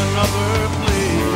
another place.